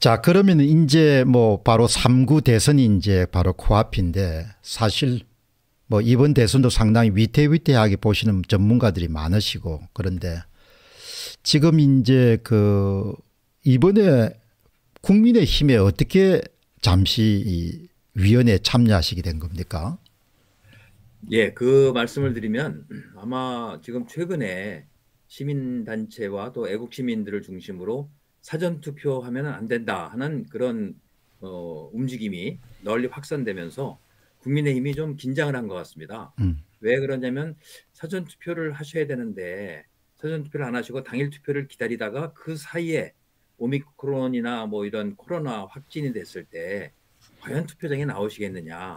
자, 그러면 이제 뭐 바로 3구 대선이 이제 바로 코앞인데 사실 뭐 이번 대선도 상당히 위태위태하게 보시는 전문가들이 많으시고 그런데 지금 이제 그 이번에 국민의 힘에 어떻게 잠시 이 위원회에 참여하시게 된 겁니까? 예, 그 말씀을 드리면 아마 지금 최근에 시민단체와 또 애국 시민들을 중심으로 사전 투표하면 안 된다 하는 그런 어, 움직임이 널리 확산되면서 국민의힘이 좀 긴장을 한 것 같습니다. 음. 왜 그러냐면 사전 투표를 하셔야 되는데 사전 투표를 안 하시고 당일 투표를 기다리다가 그 사이에 오미크론이나 뭐 이런 코로나 확진이 됐을 때 과연 투표장에 나오시겠느냐.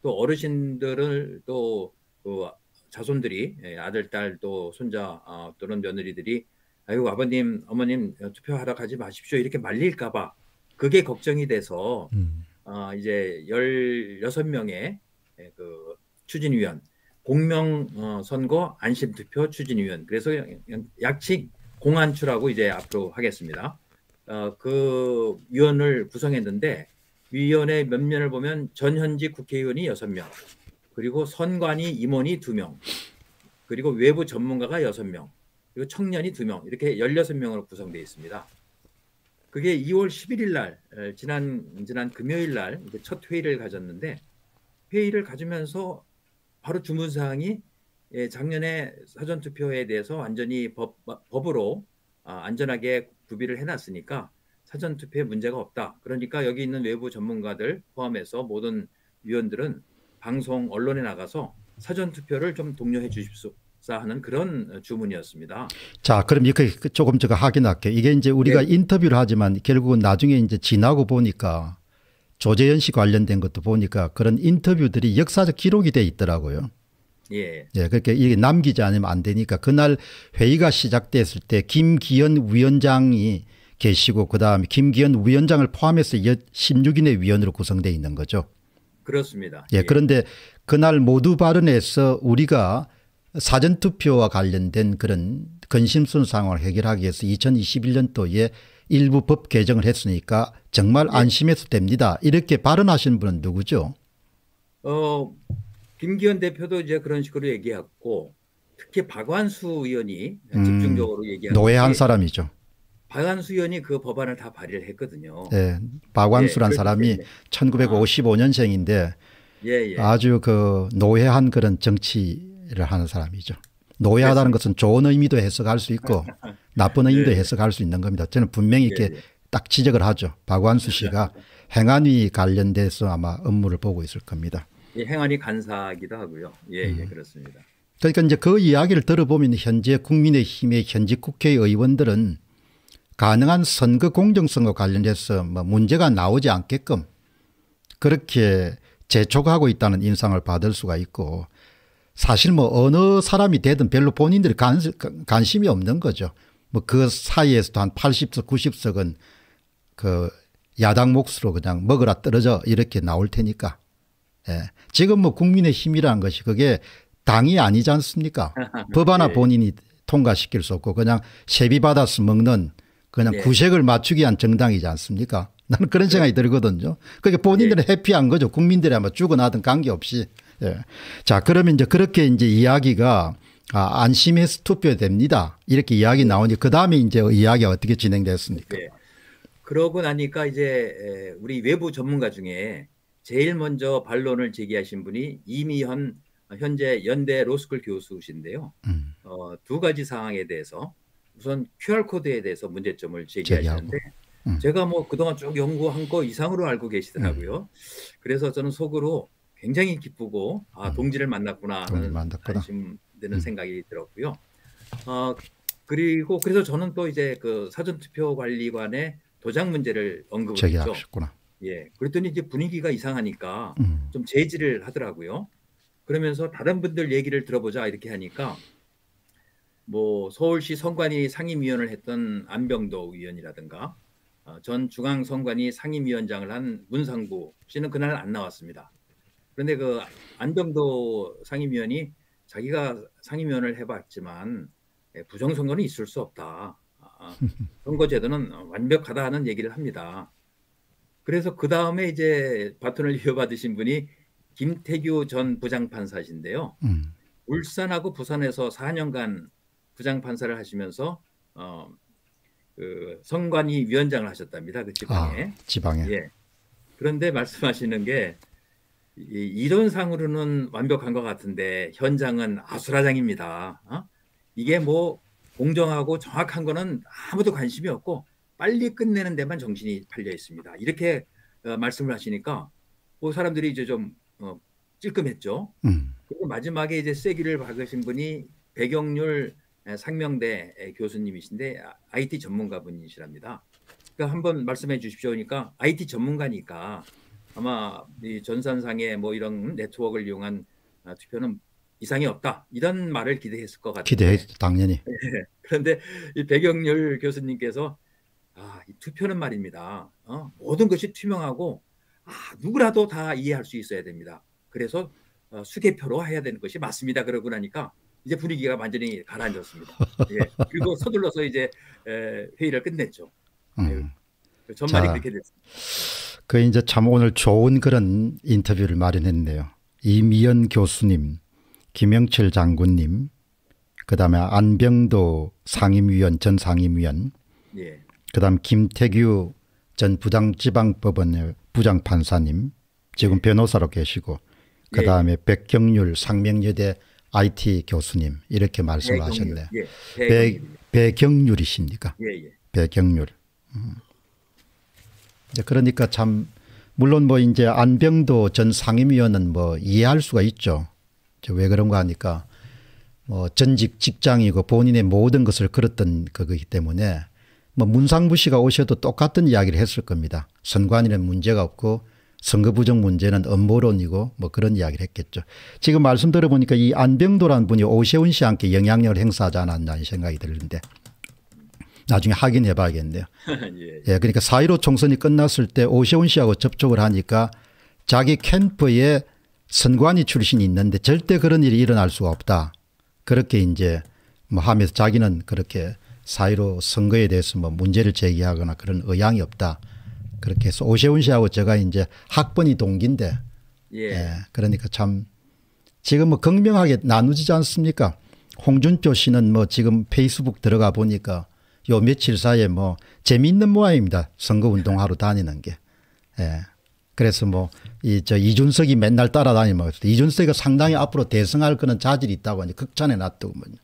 또 어르신들을 또 그 자손들이 예, 아들, 딸, 또 손자 어, 또는 며느리들이 아이고 아버님, 어머님 투표하러 가지 마십시오 이렇게 말릴까봐 그게 걱정이 돼서 음. 어, 이제 16명의 예, 그 추진위원 공명 어, 선거 안심 투표 추진위원 그래서 약칭 공안추라고 이제 앞으로 하겠습니다. 어, 그 위원을 구성했는데 위원회 면면을 보면 전현직 국회의원이 6명 그리고 선관위 임원이 2명 그리고 외부 전문가가 6명 그리고 청년이 2명 이렇게 16명으로 구성되어 있습니다. 그게 2월 11일 날 지난 지난 금요일 날 첫 회의를 가졌는데 회의를 가지면서 바로 주문 사항이 예, 작년에 사전 투표에 대해서 완전히 법, 법으로 아, 안전하게 구비를 해놨으니까 사전 투표에 문제가 없다. 그러니까 여기 있는 외부 전문가들 포함해서 모든 위원들은 방송 언론에 나가서 사전 투표를 좀 독려해 주십시오. 하는 그런 주문이었습니다. 자, 그럼 이렇게 조금 제가 확인할게요. 이게 이제 우리가 네. 인터뷰를 하지만 결국은 나중에 이제 지나고 보니까 조재현 씨 관련된 것도 보니까 그런 인터뷰들이 역사적 기록이 돼 있더라고요. 예. 예, 그렇게 이게 남기지 않으면 안 되니까 그날 회의가 시작됐을 때 김기현 위원장이 계시고 그다음에 김기현 위원장을 포함해서 16인의 위원으로 구성되어 있는 거죠. 그렇습니다. 예, 예. 그런데 그날 모두 발언에서 우리가 사전투표와 관련된 그런 근심순 상황을 해결하기 위해서 2021년도에 일부 법 개정을 했으니까 정말 예. 안심해도 됩니다. 이렇게 발언하신 분은 누구죠? 어, 김기현 대표도 이제 그런 식으로 얘기했고 특히 박완수 의원이 음, 집중적으로 얘기한 노예한 사람이죠. 박완수 의원이 그 법안을 다 발의를 했거든요. 네, 박완수란 네, 사람이 1955년생인데 예, 예. 아주 그 노예한 그런 정치 를 하는 사람이죠. 노예하다는 것은 좋은 의미도 해석할 수 있고 나쁜 의미도 예. 해석할 수 있는 겁니다. 저는 분명히 이렇게 예, 예. 딱 지적을 하죠. 박완수 씨가 행안위 관련돼서 아마 업무를 보고 있을 겁니다. 예, 행안위 간사기도 하고요. 예, 예, 음. 그렇습니다. 그러니까 이제 그 이야기를 들어보면 현재 국민의힘의 현직 국회의원들은 가능한 선거 공정성과 관련해서 뭐 문제가 나오지 않게끔 그렇게 재촉하고 있다는 인상을 받을 수가 있고 사실 뭐 어느 사람이 되든 별로 본인들이 관심, 이 없는 거죠. 뭐 그 사이에서도 한 80석 90석은 그 야당 몫으로 그냥 먹으라 떨어져 이렇게 나올 테니까. 예. 지금 뭐 국민의 힘이라는 것이 그게 당이 아니지 않습니까? 법 하나 네. 본인이 통과시킬 수 없고 그냥 세비 받아서 먹는 그냥 네. 구색을 맞추기 위한 정당이지 않습니까? 나는 그런 생각이 네. 들거든요. 그게 본인들은 네. 해피한 거죠. 국민들이 아마 죽어나든 관계없이. 예. 자, 그러면 이제 그렇게 이제 이야기가 아, 안심해서 투표됩니다. 이렇게 이야기 나오니 그 다음에 이제 이야기가 어떻게 진행됐습니까? 네. 그러고 나니까 이제 우리 외부 전문가 중에 제일 먼저 반론을 제기하신 분이 이미현 현재 연대 로스쿨 교수신데요. 음. 어, 두 가지 사항에 대해서 우선 QR 코드에 대해서 문제점을 제기하시는데 음. 제가 뭐 그동안 쭉 연구한 거 이상으로 알고 계시더라고요. 음. 그래서 저는 속으로 굉장히 기쁘고 아 음. 동지를 만났구나 하는 관심 드는 음. 생각이 들었고요. 어, 그리고 그래서 저는 또 이제 그 사전투표 관리관의 도장 문제를 언급을 했죠. 예. 그랬더니 이제 분위기가 이상하니까 음. 좀 제지를 하더라고요. 그러면서 다른 분들 얘기를 들어보자 이렇게 하니까 뭐 서울시 선관위 상임위원을 했던 안병도 의원이라든가 어, 전 중앙 선관위 상임위원장을 한 문상구 씨는 그날 안 나왔습니다. 그런데 그 안병도 상임위원이 자기가 상임위원을 해봤지만 예, 부정선거는 있을 수 없다. 아, 선거제도는 완벽하다는 얘기를 합니다. 그래서 그 다음에 이제 바톤을 이어받으신 분이 김태규 전 부장판사신데요. 음. 울산하고 부산에서 4년간 부장판사를 하시면서 어, 그 성관위 위원장을 하셨답니다. 그 지방에. 아, 지방에. 예. 그런데 말씀하시는 게 이론상으로는 완벽한 것 같은데 현장은 아수라장입니다. 어? 이게 뭐 공정하고 정확한 거는 아무도 관심이 없고 빨리 끝내는 데만 정신이 팔려 있습니다. 이렇게 어, 말씀을 하시니까 뭐 사람들이 이제 좀 어, 찔끔했죠. 음. 그리고 마지막에 이제 쐐기를 박으신 분이 배경률 상명대 교수님이신데 IT 전문가분이시랍니다. 그러니까 한번 말씀해 주십시오. 그러니까 IT 전문가니까 아마 이 전산상의 뭐 이런 네트워크를 이용한 아, 투표는 이상이 없다 이런 말을 기대했을 것 같아요. 기대했 당연히. 네. 그런데 이 배경률 교수님께서 아, 이 투표는 말입니다. 어? 모든 것이 투명하고 아, 누구라도 다 이해할 수 있어야 됩니다. 그래서 어, 수개표로 해야 되는 것이 맞습니다. 그러고 나니까 이제 분위기가 완전히 가라앉았습니다. 예. 그리고 서둘러서 이제 에, 회의를 끝냈죠. 음. 예. 전말이 자, 그렇게 됐습니다. 그 이제 참 오늘 좋은 그런 인터뷰를 마련했네요. 이미연 교수님, 김영철 장군님, 그다음에 안병도 상임위원 전 상임위원, 예. 그다음 김태규 전 부장지방법원의 부장 판사님, 지금 예. 변호사로 계시고, 그다음에 예. 백경률 상명여대 IT 교수님 이렇게 말씀을. 하셨네요. 예. 배, 배경률이십니까? 예, 예. 배경률. 음. 그러니까 참 물론 뭐 이제 안병도 전 상임위원은 뭐 이해할 수가 있죠. 왜 그런가 하니까 뭐 전직 직장이고 본인의 모든 것을 걸었던 거기 때문에 뭐 문상부 씨가 오셔도 똑같은 이야기를 했을 겁니다. 선관위는 문제가 없고 선거 부정 문제는 업무론이고 뭐 그런 이야기를 했겠죠. 지금 말씀 들어보니까 이 안병도라는 분이 오세훈 씨와 함께 영향력을 행사하지 않았나 생각이 드는데 나중에 확인해 봐야겠네요. 예, 예. 그러니까 4.15 총선이 끝났을 때 오세훈 씨하고 접촉을 하니까 자기 캠프에 선관위 출신이 있는데 절대 그런 일이 일어날 수가 없다. 그렇게 이제 뭐 하면서 자기는 그렇게 4.15 선거에 대해서 뭐 문제를 제기하거나 그런 의향이 없다. 그렇게 해서 오세훈 씨하고 제가 이제 학번이 동기인데 예. 예. 그러니까 참 지금 뭐 극명하게 나누지 않습니까? 홍준표 씨는 뭐 지금 페이스북 들어가 보니까 요 며칠 사이에 뭐 재미있는 모양입니다. 선거운동 하러 다니는 게. 예. 그래서 뭐 이 저 이준석이 맨날 따라다니면 이준석이가 상당히 앞으로 대승할 그런 자질이 있다고 하니 극찬해 놨더군요.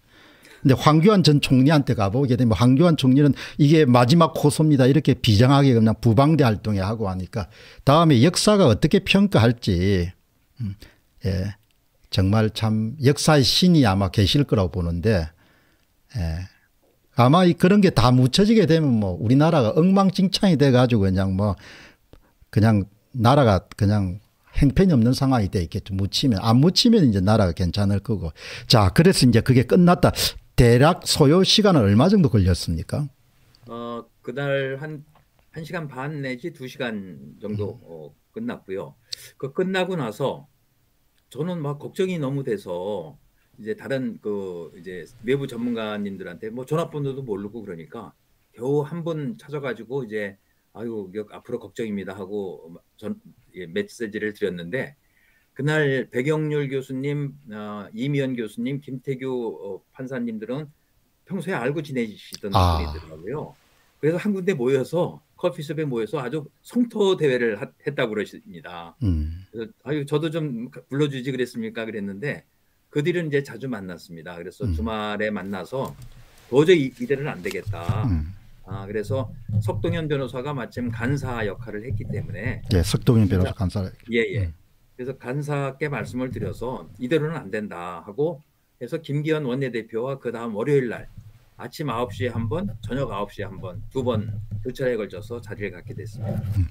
근데 황교안 전 총리한테 가보게 되면 황교안 총리는 이게 마지막 호소입니다. 이렇게 비장하게 그냥 부방대 활동에 하고 하니까 다음에 역사가 어떻게 평가할지 음, 예. 정말 참 역사의 신이 아마 계실 거라고 보는데 예. 아마 그런 게 다 묻혀지게 되면 뭐 우리나라가 엉망진창이 돼 가지고 그냥 뭐 그냥 나라가 그냥 행편이 없는 상황이 돼 있겠죠. 묻히면 안 묻히면 이제 나라가 괜찮을 거고. 자, 그래서 이제 그게 끝났다. 대략 소요 시간은 얼마 정도 걸렸습니까? 어, 그날 한 1시간 반 내지 2시간 정도 음. 어, 끝났고요. 그 끝나고 나서 저는 막 걱정이 너무 돼서 이제 다른 그 이제 외부 전문가님들한테 뭐 전화번호도 모르고 그러니까 겨우 한 분 찾아가지고 이제 아유 앞으로 걱정입니다 하고 전 예, 메시지를 드렸는데 그날 백영률 교수님, 어, 이미연 교수님, 김태규 어, 판사님들은 평소에 알고 지내시던 아. 분이더라고요. 그래서 한 군데 모여서 커피숍에 모여서 아주 성토 대회를 하, 했다고 그러십니다. 음. 그래서 아유 저도 좀 불러주지 그랬습니까? 그랬는데 그들은 이제 자주 만났습니다. 그래서 음. 주말에 만나서 도저히 이대로는 안 되겠다. 음. 아 그래서 석동현 변호사가 마침 간사 역할을 했기 때문에 예, 석동현 변호사 간사 예예. 예. 음. 그래서 간사께 말씀을 드려서 이대로는 안 된다 하고 해서 김기현 원내대표와 그 다음 월요일 날 아침 9시에 한 번, 저녁 9시에 한 번, 두 번 두 차례에 걸쳐서 자리를 갖게 됐습니다. 음.